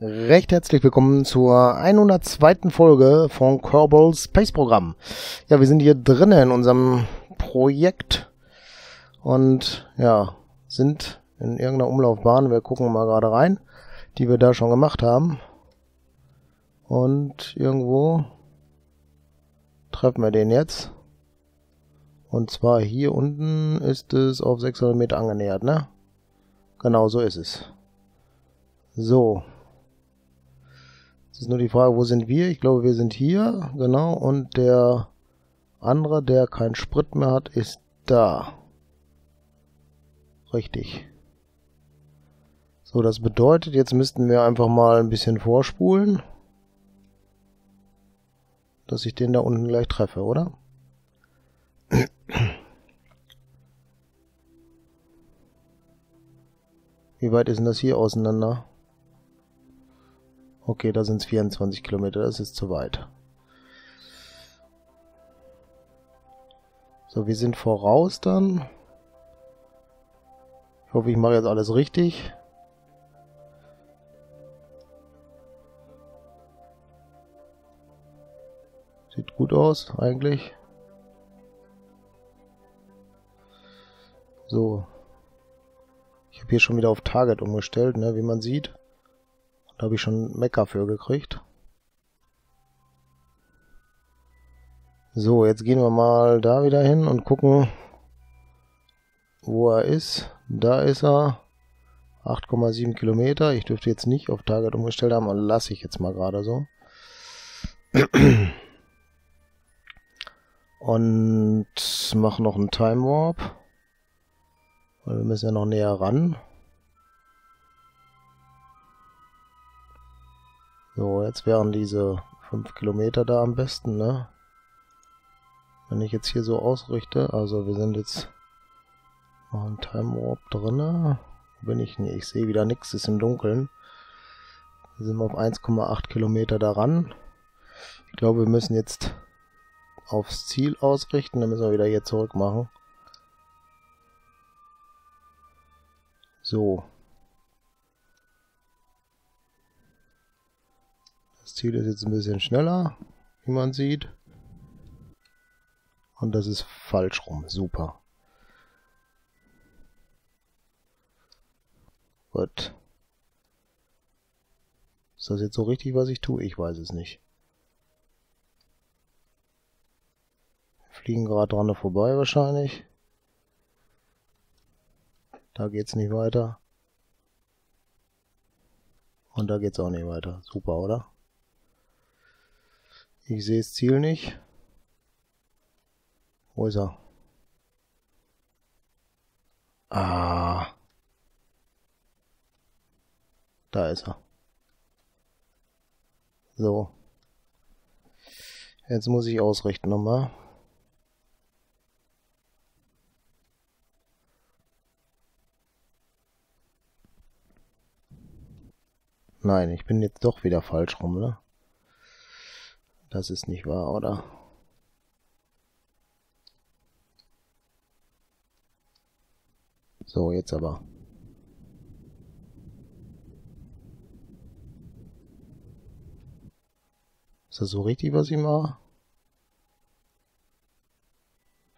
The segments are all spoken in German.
Recht herzlich willkommen zur 102. Folge von Kerbal Space Programm. Ja, wir sind hier drinnen in unserem Projekt und ja, sind in irgendeiner Umlaufbahn. Wir gucken mal gerade rein, die wir da schon gemacht haben. Und irgendwo treffen wir den jetzt. Und zwar hier unten ist es auf 600 Meter angenähert, ne? Genau so ist es. So, es ist nur die Frage, wo sind wir? Ich glaube, wir sind hier, genau. Und der andere, der keinen Sprit mehr hat, ist da. Richtig. So, das bedeutet, jetzt müssten wir einfach mal ein bisschen vorspulen. Dass ich den da unten gleich treffe, oder? Wie weit ist denn das hier auseinander? Okay, da sind es 24 Kilometer, das ist zu weit. So, wir sind voraus dann. Ich hoffe, ich mache jetzt alles richtig. Sieht gut aus, eigentlich. So. Ich habe hier schon wieder auf Target umgestellt, ne, wie man sieht. Da habe ich schon Mecker für gekriegt. So, jetzt gehen wir mal da wieder hin und gucken, wo er ist. Da ist er. 8,7 Kilometer. Ich dürfte jetzt nicht auf Target umgestellt haben, aber lasse ich jetzt mal gerade so. Und mache noch einen Time Warp. Weil wir müssen ja noch näher ran. So, jetzt wären diese 5 Kilometer da am besten, ne? Wenn ich jetzt hier so ausrichte, also wir sind jetzt noch ein Time Warp drinne. Wo bin ich? Nee, ich sehe wieder nichts, ist im Dunkeln. Wir sind auf 1,8 Kilometer daran. Ich glaube, wir müssen jetzt aufs Ziel ausrichten, dann müssen wir wieder hier zurück machen. So, Ziel ist jetzt ein bisschen schneller, wie man sieht. Und das ist falsch rum. Super. Gut. Ist das jetzt so richtig, was ich tue? Ich weiß es nicht. Wir fliegen gerade dran vorbei wahrscheinlich. Da geht's nicht weiter. Und da geht's auch nicht weiter. Super, oder? Ich sehe das Ziel nicht. Wo ist er? Ah. Da ist er. So. Jetzt muss ich ausrichten nochmal. Nein, ich bin jetzt doch wieder falsch rum, ne? Das ist nicht wahr, oder? So, jetzt aber. Ist das so richtig, was ich mache?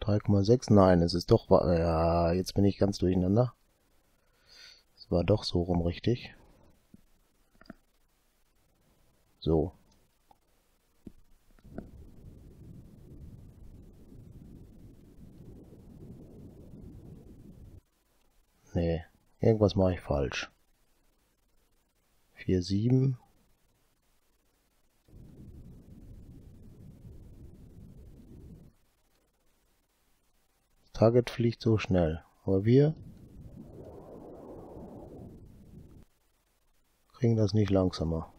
3,6? Nein, es ist doch... Ja, jetzt bin ich ganz durcheinander. Es war doch so rum richtig. So. Nee, irgendwas mache ich falsch. 4, 7. Das Target fliegt so schnell. Aber wir kriegen das nicht langsamer.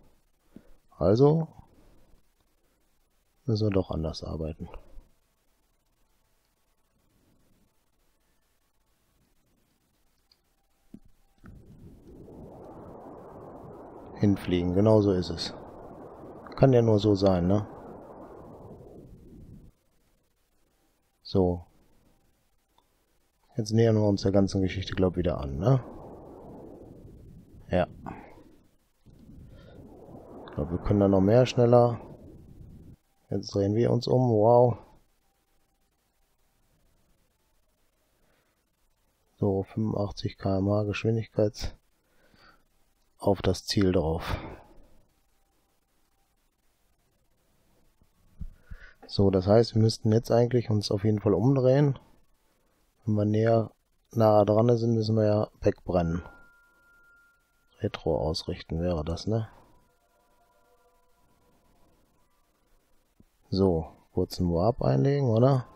Also müssen wir doch anders arbeiten. Hinfliegen. Genau so ist es. Kann ja nur so sein, ne? So. Jetzt nähern wir uns der ganzen Geschichte, glaube ich, wieder an, ne? Ja. Ich glaube, wir können da noch mehr schneller. Jetzt drehen wir uns um. Wow. So, 85 km/h Geschwindigkeit auf das Ziel drauf. So, das heißt, wir müssten jetzt eigentlich uns auf jeden Fall umdrehen. Wenn wir näher, nahe dran sind, müssen wir ja wegbrennen. Retro ausrichten wäre das, ne? So, kurzen Warp einlegen, oder?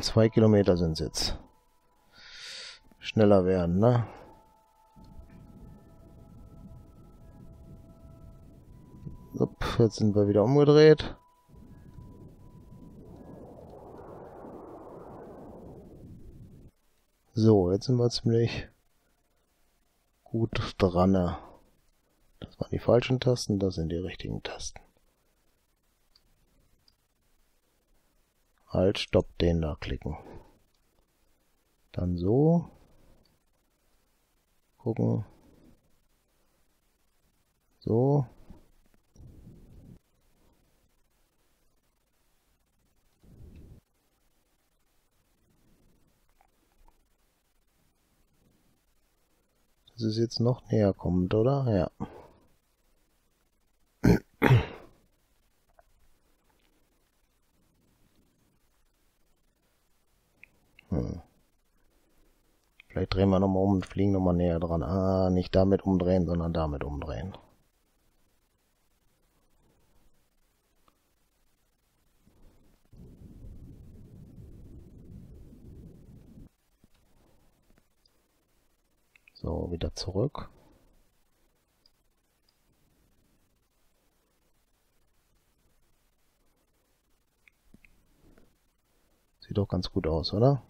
Zwei Kilometer sind es jetzt. Schneller werden, ne? Jetzt sind wir wieder umgedreht. So, jetzt sind wir ziemlich gut dran. Das waren die falschen Tasten, das sind die richtigen Tasten. Halt, stopp, den da klicken. Dann so. Gucken. So. Das ist jetzt noch näher kommend, oder? Ja. Vielleicht drehen wir nochmal um und fliegen nochmal näher dran. Ah, nicht damit umdrehen, sondern damit umdrehen. So, wieder zurück. Sieht doch ganz gut aus, oder?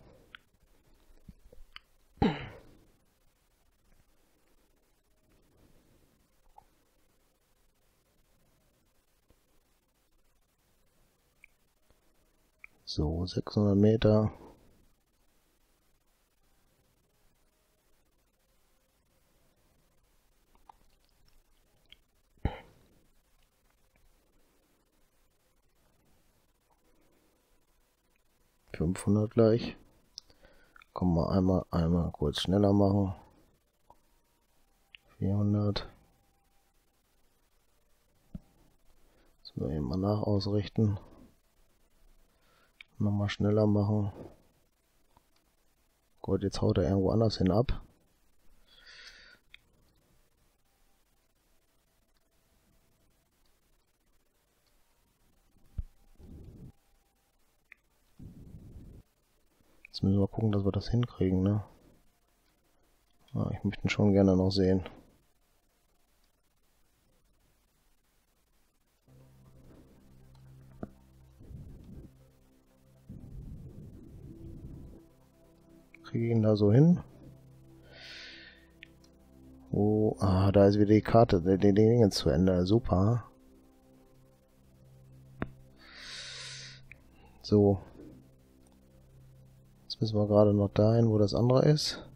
So, 600 Meter. 500 gleich. Kommen wir einmal, einmal kurz schneller machen. 400. Das wir eben mal nach ausrichten. Nochmal schneller machen. Gut, jetzt haut er irgendwo anders hin ab. Jetzt müssen wir gucken, dass wir das hinkriegen, ne? Ah, ich möchte ihn schon gerne noch sehen. So hin? Oh, ah, da ist wieder die Karte, die, die Dinge zu Ende. Super. So, Jetzt müssen wir gerade noch dahin, wo das andere ist.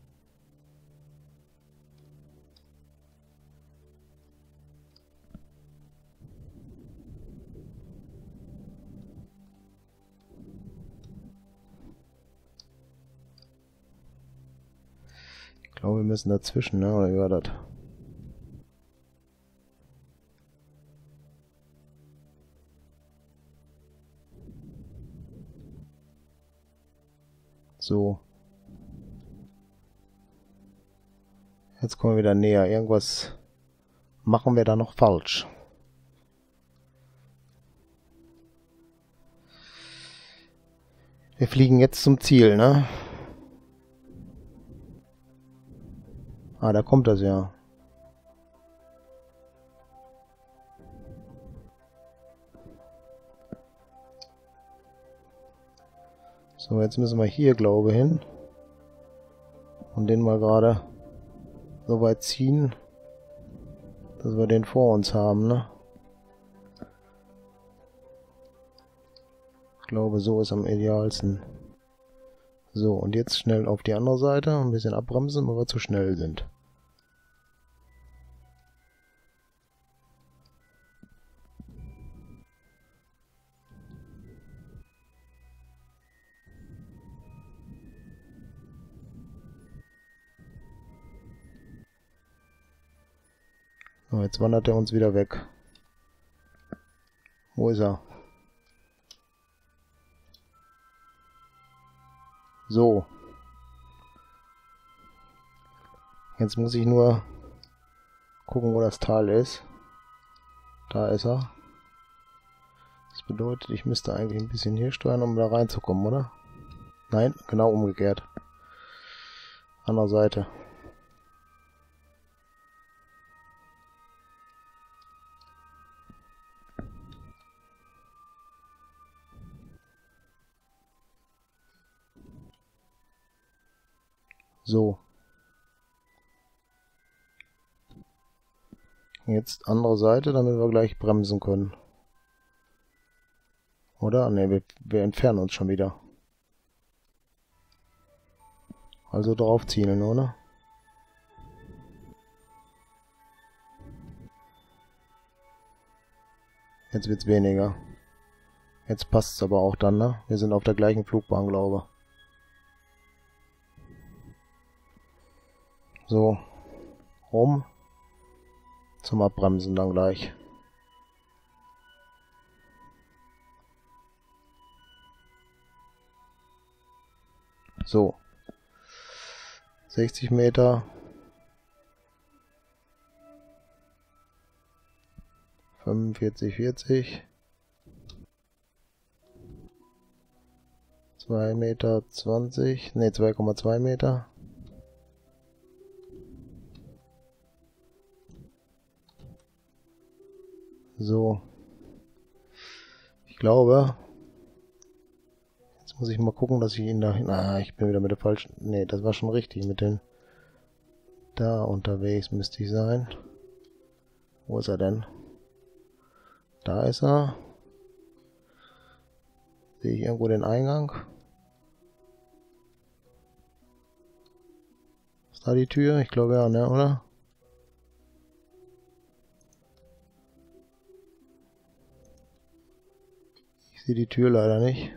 Glaube, wir müssen dazwischen, ne? Oder wie war das? So. Jetzt kommen wir wieder näher. Irgendwas machen wir da noch falsch. Wir fliegen jetzt zum Ziel, ne? Ah, da kommt das ja. So, jetzt müssen wir hier, glaube ich, hin. Und den mal gerade so weit ziehen, dass wir den vor uns haben, ne? Ich glaube, so ist am idealsten. So, und jetzt schnell auf die andere Seite, ein bisschen abbremsen, weil wir zu schnell sind. Jetzt wandert er uns wieder weg. Wo ist er? So. Jetzt muss ich nur gucken, wo das Tal ist. Da ist er. Das bedeutet, ich müsste eigentlich ein bisschen hier steuern, um da reinzukommen, oder? Nein, genau umgekehrt. Andere Seite. So. Jetzt andere Seite, damit wir gleich bremsen können. Oder? Ne, wir, wir entfernen uns schon wieder. Also drauf zielen, oder? Jetzt wird's weniger. Jetzt passt es aber auch dann, ne? Wir sind auf der gleichen Flugbahn, glaube So. Rum. Zum Abbremsen dann gleich. So. 60 Meter. 45, 40. 2 Meter 20, ne 2,2 Meter. So. Ich glaube. Jetzt muss ich mal gucken, dass ich ihn da... Ah, ich bin wieder mit der falschen... Ne, das war schon richtig mit den... Da unterwegs müsste ich sein. Wo ist er denn? Da ist er. Sehe ich irgendwo den Eingang? Ist da die Tür? Ich glaube ja, ne, oder? Ich sehe die Tür leider nicht.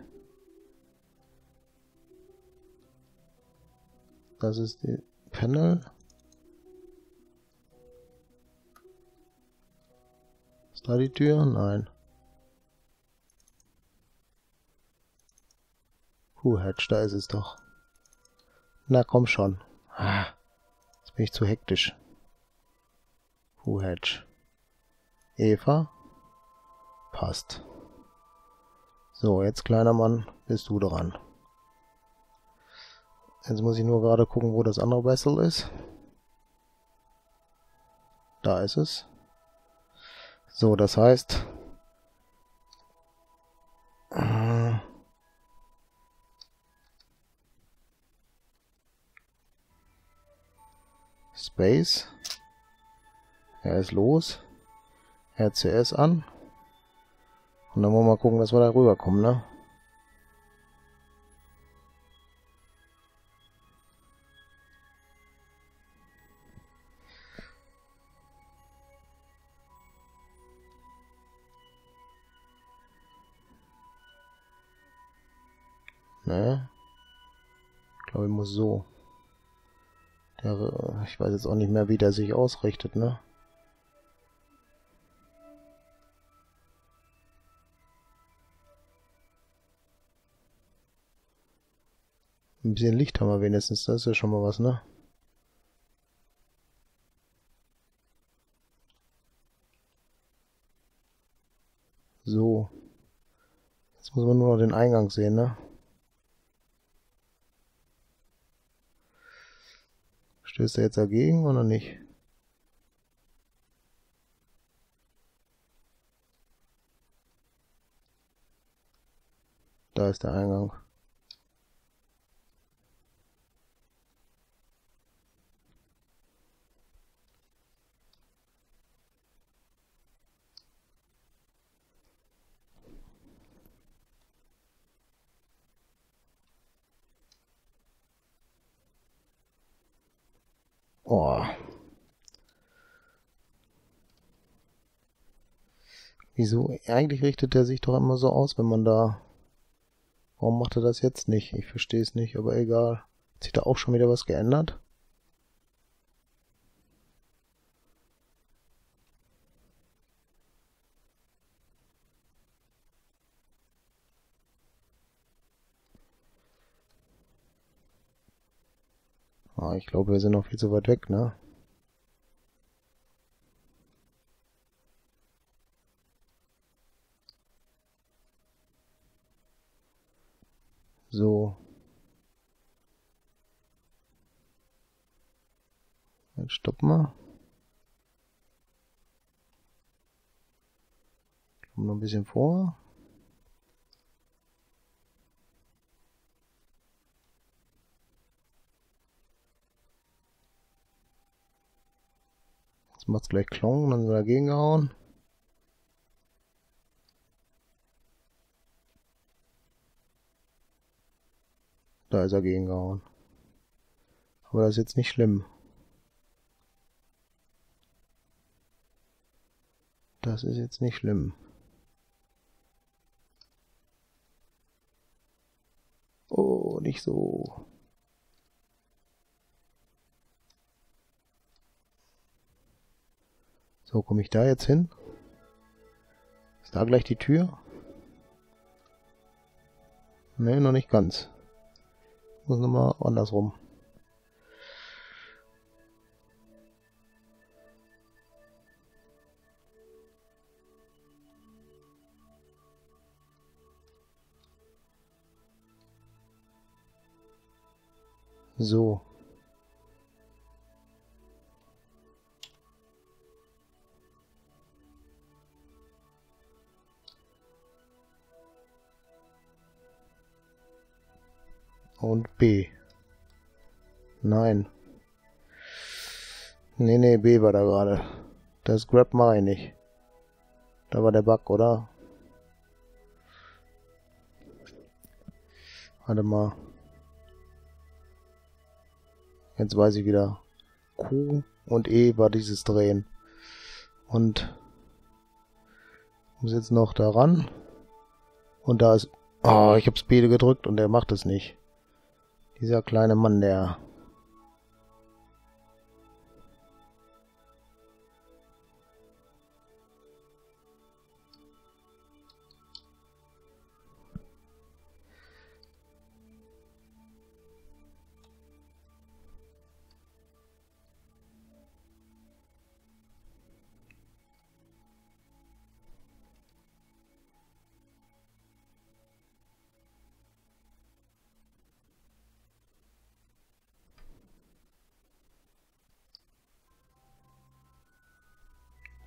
Das ist die Panel. Ist da die Tür? Nein. Puh, Hatch, da ist es doch. Na komm schon. Ah, jetzt bin ich zu hektisch. Puh, Hatch. Eva? Passt. So, jetzt kleiner Mann, bist du dran. Jetzt muss ich nur gerade gucken, wo das andere Vessel ist. Da ist es. So, das heißt... Äh, Space. Er ist los. RCS an. Und dann wollen wir mal gucken, dass wir da rüberkommen, ne? Ne? Ich glaube, ich muss so. Der, ich weiß jetzt auch nicht mehr, wie der sich ausrichtet, ne? Ein bisschen Licht haben wir wenigstens, das ist ja schon mal was, ne? So. Jetzt muss man nur noch den Eingang sehen, ne? Stößt er jetzt dagegen oder nicht? Da ist der Eingang. Oh. Wieso? Eigentlich richtet er sich doch immer so aus, wenn man da... Warum macht er das jetzt nicht? Ich verstehe es nicht, aber egal. Hat sich da auch schon wieder was geändert? Ah, ich glaube, wir sind noch viel zu weit weg, ne? So. Jetzt stopp mal. Kommen noch ein bisschen vor. Jetzt macht's gleich Klong, dann sind wir dagegen gehauen. Da ist er gegengehauen. Aber das ist jetzt nicht schlimm. Das ist jetzt nicht schlimm. Oh, nicht so. So, komme ich da jetzt hin? Ist da gleich die Tür? Ne, noch nicht ganz. Muss nochmal andersrum. So. Und B. Nein. Nee, nee, B war da gerade. Das Grab mache ich nicht. Da war der Bug, oder? Warte mal. Jetzt weiß ich wieder. Q und E war dieses Drehen. Und muss jetzt noch daran. Und da ist... Oh, ich hab's B gedrückt und er macht es nicht. Dieser kleine Mann, der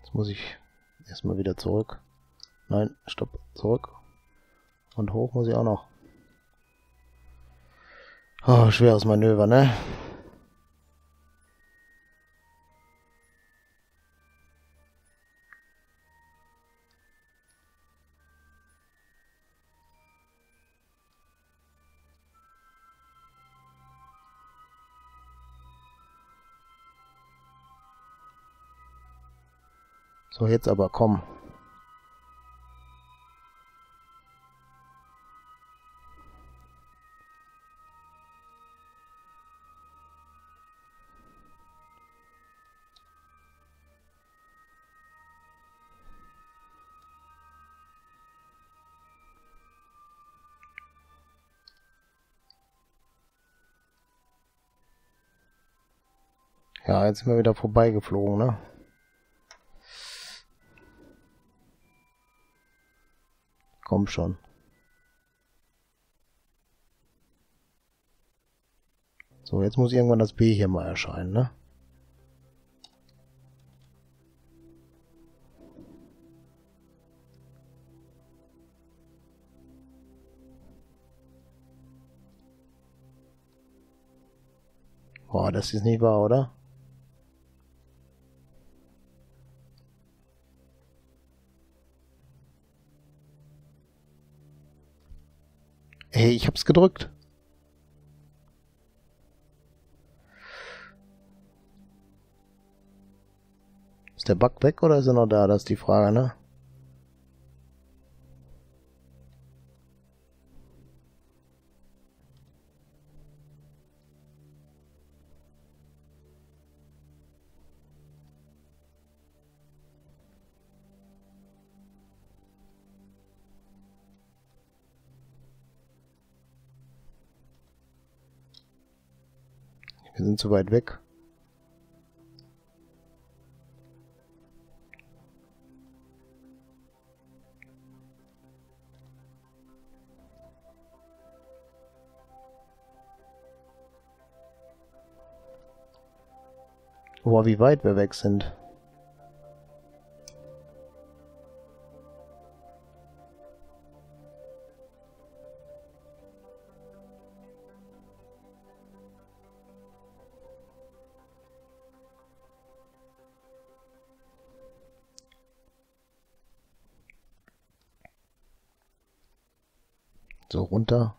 Jetzt muss ich erstmal wieder zurück. Nein, stopp, zurück. Und hoch muss ich auch noch. Oh, schweres Manöver, ne? So, jetzt aber komm. Ja, jetzt sind wir wieder vorbeigeflogen, ne? Komm schon. So, jetzt muss irgendwann das B hier mal erscheinen, ne? Boah, das ist nicht wahr, oder? Hey, ich hab's gedrückt. Ist der Bug weg oder ist er noch da? Das ist die Frage, ne? Zu weit weg. Boah, wie weit wir weg sind. Runter.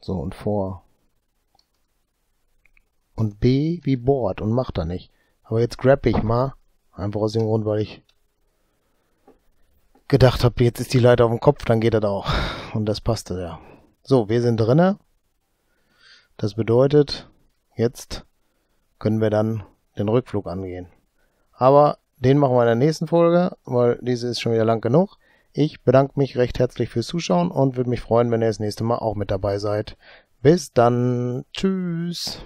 So und vor. Und B wie Board und macht er nicht. Aber jetzt grab ich mal. Einfach aus dem Grund, weil ich gedacht habe, jetzt ist die Leiter auf dem Kopf, dann geht das auch. Und das passte ja. So, wir sind drinne. Das bedeutet, jetzt können wir dann den Rückflug angehen. Aber den machen wir in der nächsten Folge, weil diese ist schon wieder lang genug. Ich bedanke mich recht herzlich fürs Zuschauen und würde mich freuen, wenn ihr das nächste Mal auch mit dabei seid. Bis dann. Tschüss.